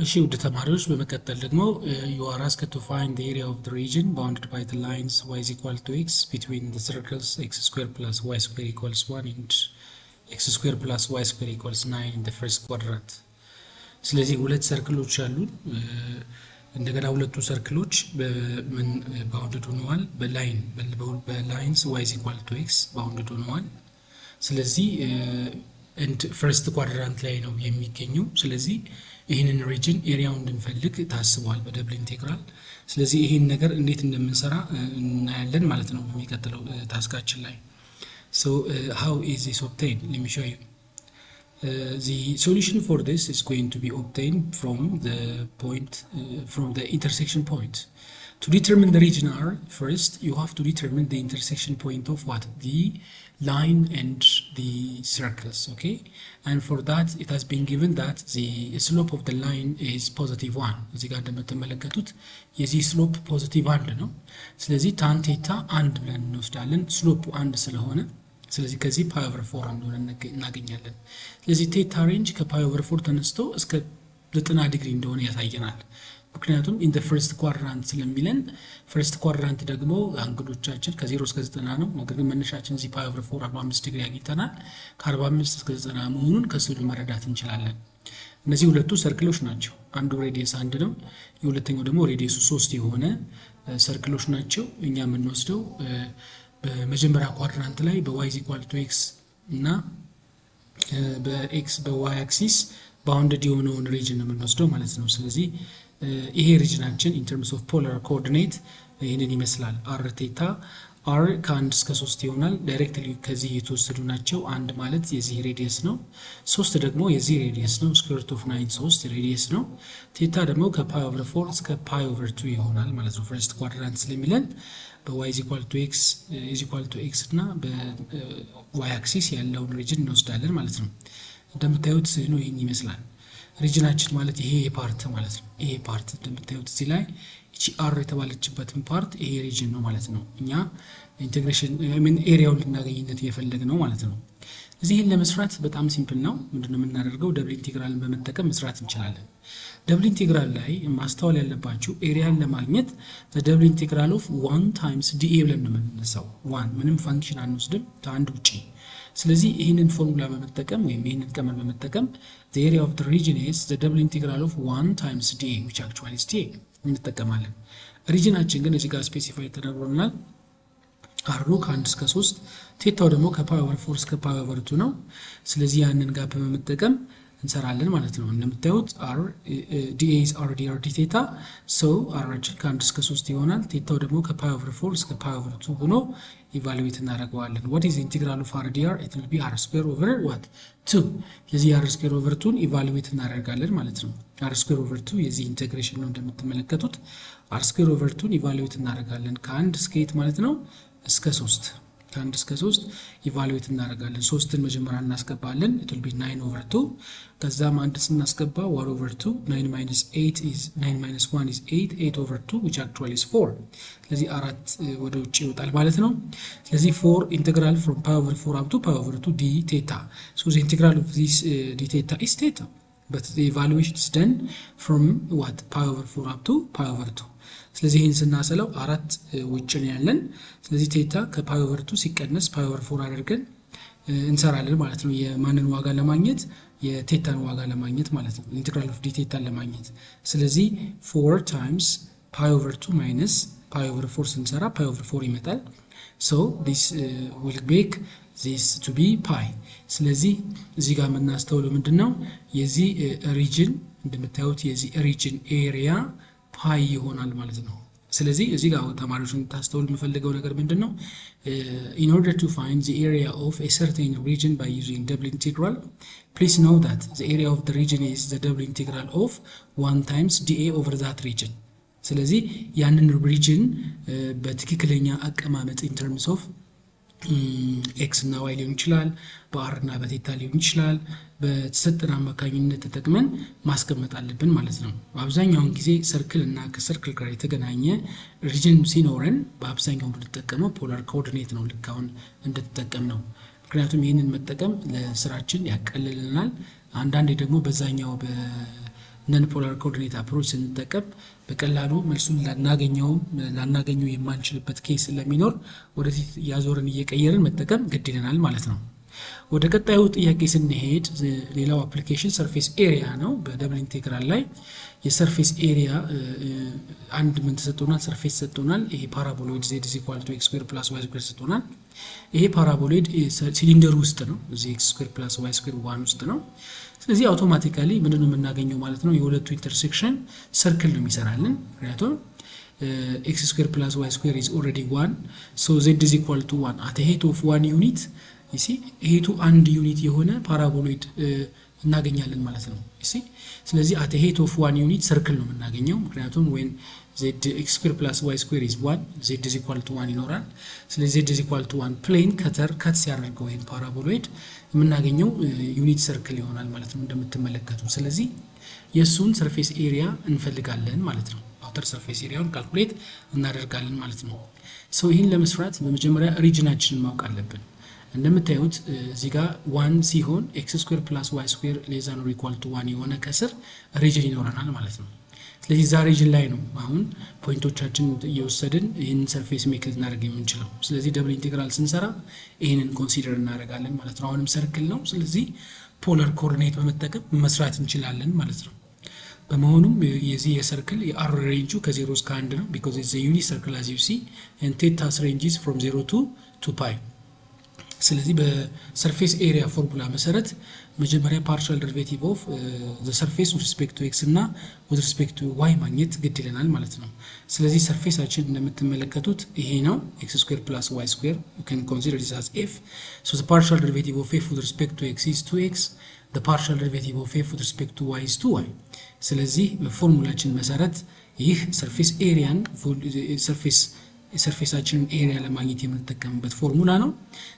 እሺ ውድ ተማሪዎች በመቀጠል ደግሞ you are asked to find the area of the region bounded by the lines y is equal to x between the circles x square plus y square equals 1 and x square plus y square equals 9 in the first quadrant ስለዚህ ሁለት ሰርክሎች አሉ እንደገና ሁለቱ ሰርክሎች በምን ባውንድድ ሆነዋል በላይን በላይንስ y is equal to x ባውንድድ ሆነዋል ስለዚህ ፈርስት ኳድራንት ላይ ነው የሚገኘው ስለዚህ ይህንን ሪጅን ኤሪያውን እንድንፈልግ ታስቧል በደብል ኢንቴግራል ስለዚህ ይህን ነገር እንዴት እንደምንሰራ እናያለን ማለት ነው በሚቀጥለው ታስካችን ላይ so uh, how is this obtained let me show you uh, the solution for this is going to be obtained from the point uh, from the intersection point To determine the region R, first you have to determine the intersection point of what? The line and the circles, okay? And for that, it has been given that the slope of the line is positive 1. እዚህ ጋር እንደምትመለከቱት የዚህ slope positive አንድ ነው። ስለዚህ tan theta አንድ ብለን እንወስዳለን። slope ኡ አንድ ስለሆነ ስለዚህ ከዚህ pi over four እንደሆነ እናገኛለን። ስለዚህ theta range ከ pi over four ተነስቶ እስከ ዘጠና ዲግሪ እንደሆነ ያሳየናል። ምክንያቱም in first quadrant ስለሚለን first quadrant ደግሞ angle ኦቻችን ከዜሮ እስከ ዘጠና ነው። ነገር ግን መነሻችን እዚህ pi over four 45 ዲግሪ አግኝተናል። ከ45 እስከ ዘጠና መሆኑን ከስዕሉ መረዳት እንችላለን። እነዚህ ሁለቱ circle ኦች ናቸው። አንዱ radius አንድ ነው፣ የሁለተኛው ደግሞ radius ኡ ሶስት የሆነ circle ኦች ናቸው። እኛ የምንወስደው በመጀመሪያ quadrant ላይ በ y equal to x እና በ x በ y axis bounded የሆነውን region ነው የምንወስደው ማለት ነው። ስለዚህ ይሄ region ኣችን in terms of polar coordinate ይህንን ይመስላል። r theta r ከአንድ እስከ ሶስት ይሆናል። directly ከዚህ የተወሰዱ ናቸው። አንድ ማለት የዚህ radius ነው። ሶስት ደግሞ የዚህ radius ነው። square of nine ሶስት radius ነው። theta ደግሞ ከ pi over four እስከ pi over two ይሆናል ማለት ነው። first quadrant ስለሚለን በ y is equal to x is equal to x እና በ y axis ያለውን region እንወስዳለን ማለት ነው። እንደምታዩት ስዕሉ ይህን ይመስላል። region ኣችን ማለት ይሄ part ማለት ነው። ይሄ part እንደምታዩት እዚህ ላይ እቺ r የተባለችበትን part ይሄ region ነው ማለት ነው። እኛ integration area ውን ልናገኝለት እየፈለግን ነው ማለት ነው። እዚህ ለመስራት በጣም simple ነው። ምንድነው የምናደርገው? double integral ን በመጠቀም መስራት እንችላለን። double integral ላይ ማስተዋል ያለባችሁ area ን ለማግኘት double integral of one times dA ብለን ነው የምንነሳው። one ምንም function አንወስድም ከአንድ ውጪ ስለዚህ ይህንን ፎርሙላ በመጠቀም ወይም ይህንን ቀመር በመጠቀም region is the double integral of 1 times dA which actually is dA እንጠቀማለን። region ኣችን ግን እዚህ ጋር specify ተደርጎልናል። r ኡ ከአንድ እስከ ሶስት theta ው ደግሞ ከ pi over four እስከ over two ነው። ስለዚህ ያንን ጋር በመጠቀም እንሰራለን ማለት ነው። እንደምታዩት r dA is r dr d theta so r ኣችን ከአንድ እስከ ሶስት ይሆናል። theta ው ደግሞ ከ pi over four እስከ over two ሆኖ evaluate እናደርገዋለን። what is integral of r dr it will be r square over what two። የዚህ r square over two ን evaluate እናደርጋለን ማለት ነው። r square over two የዚህ integration ነው እንደምትመለከቱት። r square over two ን evaluate እናደርጋለን ከአንድ እስከ የት ማለት ነው እስከ ሶስት ከአንድ እስከ ሶስት evaluate እናደርጋለን። ሶስትን መጀመሪያ እናስገባለን። it will be nine over two ከዛም አንድ ስናስገባ one over two nine minus eight is nine minus one is eight eight over two which actually is four ስለዚህ አራት ወደ ውጭ ይወጣል ማለት ነው። ስለዚህ four integral from pi four up to pi two d theta so integral of this d theta is theta but the evaluation is done from what pi over 4 up to pi over 2 ስለዚህ ይህን ስናሰላው አራት ውጭ ነው ያለን። ስለዚህ theta ከ pi over two ሲቀነስ pi over four አድርገን እንሰራለን ማለት ነው። የማንን ዋጋ ለማግኘት የ theta ን ዋጋ ለማግኘት ማለት ነው። integral of d theta ን ለማግኘት ስለዚህ four times pi over two minus pi over four ስንሰራ pi over four ይመጣል። so this will make this to be pi። ስለዚህ እዚህ ጋር የምናስተውለው ምንድን ነው የዚህ region እንደምታዩት የዚህ region area pi ይሆናል ማለት ነው። ስለዚህ እዚህ ጋር ተማሪዎች እንድታስተውሉ የምፈልገው ነገር ምንድን ነው in order to find the area of a certain region by using double integral please know that the area of the region is the double integral of one times dA over that region ስለዚህ ያንን region በትክክለኛ አቀማመጥ in of x እና y ሊሆን ይችላል፣ በ r እና በ theta ሊሆን ይችላል። በተሰጠን አማካኝነት ተጠቅመን ማስቀመጥ አለብን ማለት ነው። በአብዛኛውን ጊዜ circle እና ከ circle ጋር የተገናኘ region ሲኖረን በአብዛኛው የምንጠቀመው polar coordinate ነው። ልክ አሁን እንደተጠቀምነው። ምክንያቱም ይህንን መጠቀም ለስራችን ያቀልልናል። አንዳንዴ ደግሞ በዛኛው ነን polar coordinate approach ስንጠቀም በቀላሉ መልሱን ላናገኘውም ላናገኘው የማንችልበት case ስለሚኖር ወደፊት እያዞርን እየቀየርን መጠቀም ግድ ይለናል ማለት ነው። ወደ ቀጣዩ ጥያቄ ስንሄድ ሌላው application surface area ነው። በ double integral ላይ የ surface area አንድ ምን ተሰጥቶናል? surface ተሰጥቶናል። ይሄ paraboloid z is equal to x square plus y square ተሰጥቶናል። ይሄ paraboloid cylinder ውስጥ ነው፣ እዚህ x square plus y square one ውስጥ ነው። ስለዚህ automatically ምንድነው የምናገኘው ማለት ነው? የሁለቱ intersection circle ነው የሚሰራልን ምክንያቱም x square plus y square is already one so z is equal to one at height of one unit you see height ኡ አንድ unit የሆነ paraboloid እናገኛለን ማለት ነው። you see ስለዚህ at height of one unit circle ነው የምናገኘው ምክንያቱም when z x square plus y square is one z is equal to one ይኖራል። ስለዚህ z is equal to one plane cutter cut ሲያደርገው ወይም paraboloid የምናገኘው unit circle ይሆናል ማለት ነው እንደምትመለከቱ። ስለዚህ የእሱን surface area እንፈልጋለን ማለት ነው። outer surface area ውን calculate እናደርጋለን ማለት ነው። so ይህን ለመስራት በመጀመሪያ region ኣችንን ማወቅ አለብን። እንደምታዩት እዚህ ጋር one ሲሆን x square plus y square less than or equal to one የሆነ ከስር region ይኖረናል ማለት ነው። ስለዚህ እዛ region ላይ ነው አሁን point ኦቻችን እየወሰድን ይህንን surface make ልናደርግ የምንችለው። ስለዚህ double integral ስንሰራ ይህንን consider እናደርጋለን ማለት ነው። አሁንም circle ነው። ስለዚህ polar coordinate በመጠቀም መስራት እንችላለን ማለት ነው። በመሆኑም የዚህ የ circle የ r range ኡ ከዜሮ እስከ አንድ ነው because unit circle as you see thetas ranges from zero to two pi ስለዚህ በ surface area formula መሰረት መጀመሪያ partial derivative of surface with respect to x እና with respect to y ማግኘት ግድ ይለናል ማለት ነው። ስለዚህ surface ኣችን እንደምትመለከቱት ይሄ ነው x square plus y square can consider as f so partial derivative of f with respect to x is two x partial derivative of f with respect to y is two y። ስለዚህ በፎርሙላችን መሰረት ይህ surface area ን surface የ surface ኣችንን area ለማግኘት የምንጠቀምበት ፎርሙላ ነው።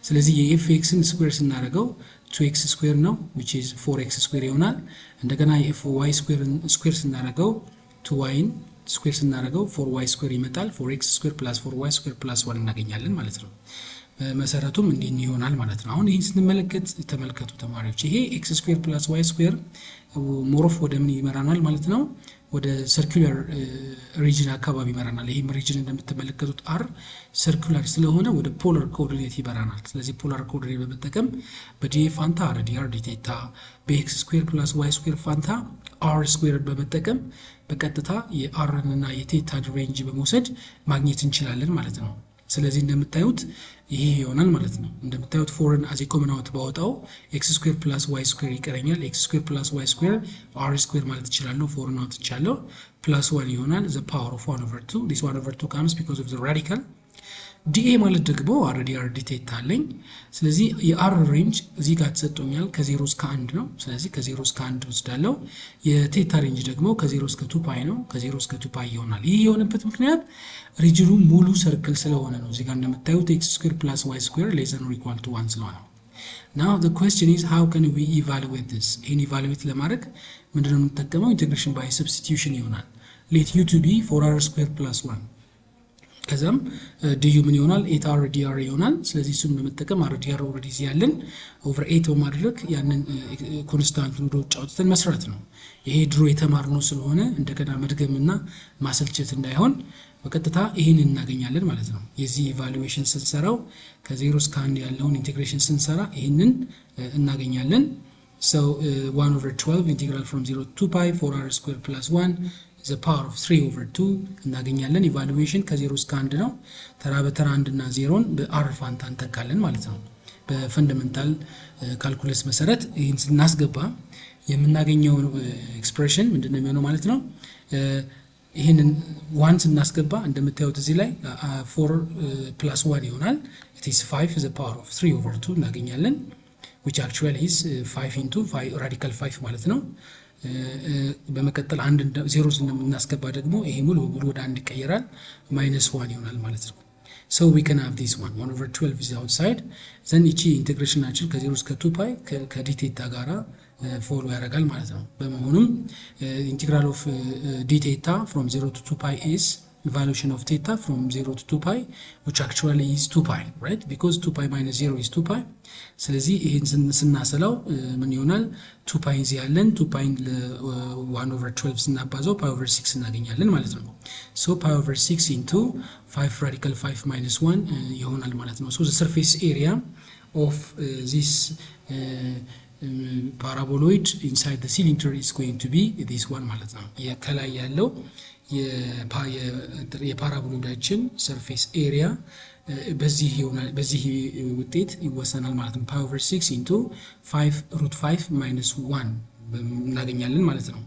ስለዚህ የ f x ን square ስናደርገው two x square ነው which is four x square ይሆናል። እንደገና የ f y square ስናደርገው two y ን square ስናደርገው four y square ይመጣል። four x square plus four y square plus one እናገኛለን ማለት ነው። በመሰረቱም እንዲህ ይሆናል ማለት ነው። አሁን ይህን ስንመለከት ተመልከቱ ተማሪዎች፣ ይሄ x square plus y square more of ወደ ምን ይመራናል ማለት ነው ወደ circular region አካባቢ ይመራናል። ይህም region እንደምትመለከቱት R circular ስለሆነ ወደ polar coordinate ይመራናል። ስለዚህ polar coordinate በመጠቀም በ dA ፋንታ r dr dtheta በ x square plus y square ፋንታ r square በመጠቀም በቀጥታ የአርን እና የቴታን ሬንጅ በመውሰድ ማግኘት እንችላለን ማለት ነው። ስለዚህ እንደምታዩት ይሄ ይሆናል ማለት ነው። እንደምታዩት four ን as a common ባወጣው x square plus y square ይቀረኛል። x square plus y square r square ማለት እችላለሁ። four ን አውጥቻለሁ plus one ይሆናል። the power of one over two this one over two comes because of the radical dA ማለት ደግሞ r dr dtheta አለኝ። ስለዚህ የ r range እዚህ ጋር ተሰጥቶኛል ከዜሮ እስከ አንድ ነው። ስለዚህ ከዜሮ እስከ አንድ ወስዳለሁ። የ theta range ደግሞ ከዜሮ እስከ two pi ነው። ከዜሮ እስከ two pi ይሆናል። ይህ የሆነበት ምክንያት region ኡ ሙሉ circle ስለሆነ ነው። እዚህ ጋር እንደምታዩት x square plus y than or equal to one ስለሆነ now the question is how can we evaluate this። ይህን evaluate ለማድረግ ምንድነው የምንጠቀመው? integration by substitution ይሆናል። let u to be four r square plus one ከዛም du ምን ይሆናል? eight r dr ይሆናል። ስለዚህ እሱን በመጠቀም r dr already እዚህ ያለን over eight በማድረግ ያንን constant ወደ ውጭ አውጥተን መስራት ነው። ይሄ ድሮ የተማርነው ስለሆነ እንደገና መድገምና ማሰልቸት እንዳይሆን በቀጥታ ይህን እናገኛለን ማለት ነው። የዚህ evaluation ስንሰራው ከዜሮ እስከ አንድ ያለውን integration ስንሰራ ይህንን እናገኛለን። so one over 12 integral from 0 two pi four r square plus one the power of 3 over 2 እናገኛለን። evaluation ከዜሮ እስከ አንድ ነው። ተራ በተራ አንድ እና ዜሮን በ r ፋንታ እንተካለን ማለት ነው። በ fundamental calculus መሰረት ይህን ስናስገባ የምናገኘው expression ምንድን ነው የሚሆነው ማለት ነው። ይህንን one ስናስገባ እንደምታዩት እዚህ ላይ four plus one ይሆናል። it's five the power of 3 over 2 እናገኛለን which actually is five into radical five ማለት ነው። በመቀጠል አንድ ዜሮ እንደምናስገባ ደግሞ ይሄ ሙሉ በሙሉ ወደ አንድ ይቀየራል። minus one ይሆናል ማለት ነው። so we can have this one one over 12 is outside then ይቺ integration ኣችን ከዜሮ እስከ two pi ከ dtheta ጋራ follow ያደርጋል ማለት ነው። በመሆኑም integral of dtheta from zero to two pi is evaluation of theta from 0 to 2 pi which actually is 2 pi right? Because 2 pi minus 0 is 2 pi. ስለዚህ ይህን ስናሰላው ምን ይሆናል? 2 pi እዚህ ያለን 2 pi ን ለ1 over 12 ስናባዛው pi over 6 እናገኛለን ማለት ነው። so pi over 6 into 5 radical 5 minus 1 ይሆናል ማለት ነው። so surface area of this paraboloid inside the cylinder is going to be this one ማለት ነው። ከላይ ያለው የ paraboloid ኣችን surface area በዚህ ውጤት ይወሰናል ማለት ነው። pi over 6 into 5 root 5 minus 1 እናገኛለን ማለት ነው